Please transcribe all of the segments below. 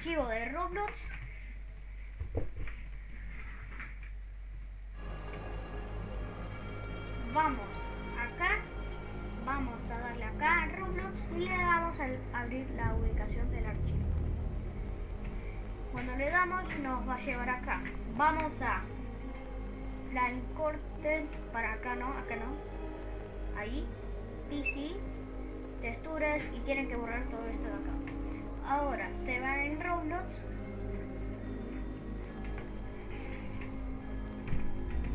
archivo de Roblox. Vamos acá, vamos a darle acá a Roblox y le damos a abrir la ubicación del archivo. Cuando le damos nos va a llevar acá. Vamos a plan corte para acá no, acá no. Ahí, PC, texturas y tienen que borrar todo esto de acá. Ahora se va en Roblox.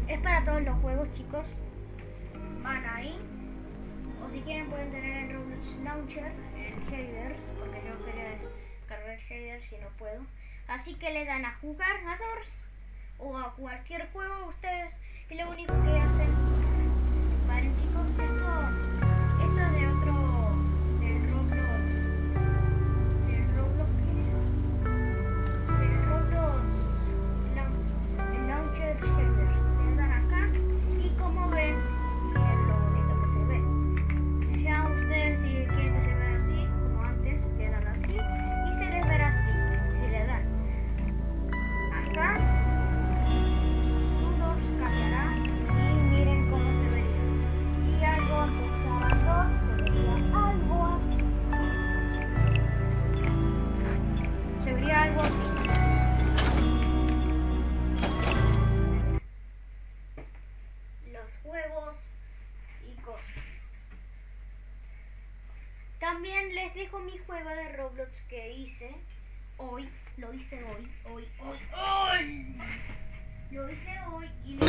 Es para todos los juegos chicos. Van ahí. O si quieren pueden tener en Roblox Launcher, en shaders, porque yo quería cargar shaders y no puedo. Así que le dan a jugar a Doors o a cualquier Juegos y cosas. También les dejo mi juego de Roblox que hice hoy. Lo hice hoy, hoy, hoy, hoy. Lo hice hoy y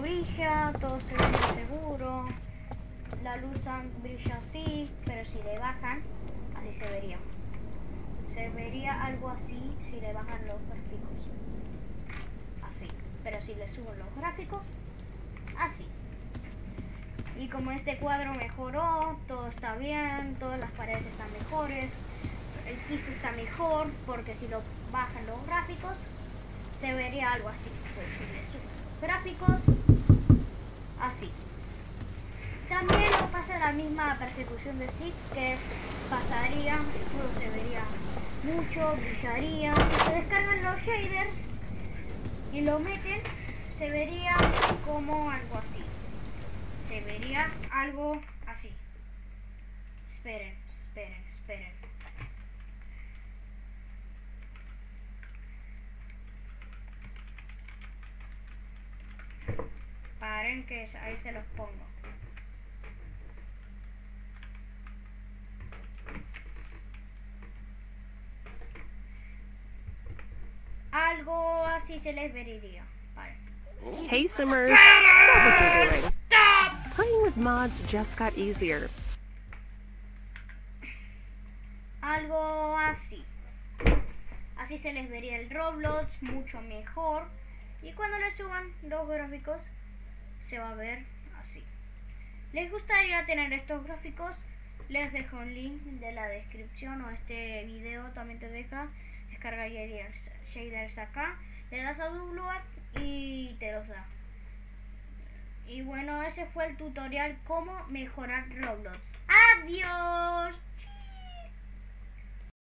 ven, todo se ve seguro. La luz brilla así, pero si le bajan, así se vería. Se vería algo así si le bajan los gráficos. Así. Pero si le subo los gráficos, así. Y como este cuadro mejoró, todo está bien, todas las paredes están mejores, el piso está mejor, porque si lo bajan los gráficos, se vería algo así. Pues si le subo los gráficos, así. También no pasa la misma persecución de Six, que pasaría, todo se vería mucho, brillaría. Se descargan los shaders y lo meten, se vería como algo así. Se vería algo así. Esperen, esperen, esperen. Que ahí se los pongo. Algo así se les vería. Vale. Hey Simmers, stop what you're doing. ¡Stop! Playing with mods just got easier. Algo así. Así se les vería el Roblox mucho mejor. Y cuando le suban los gráficos, se va a ver así. ¿Les gustaría tener estos gráficos? Les dejo un link de la descripción o este video también te deja descargar shaders, shaders acá. Le das a download y te los da. Y bueno, ese fue el tutorial cómo mejorar Roblox. ¡Adiós!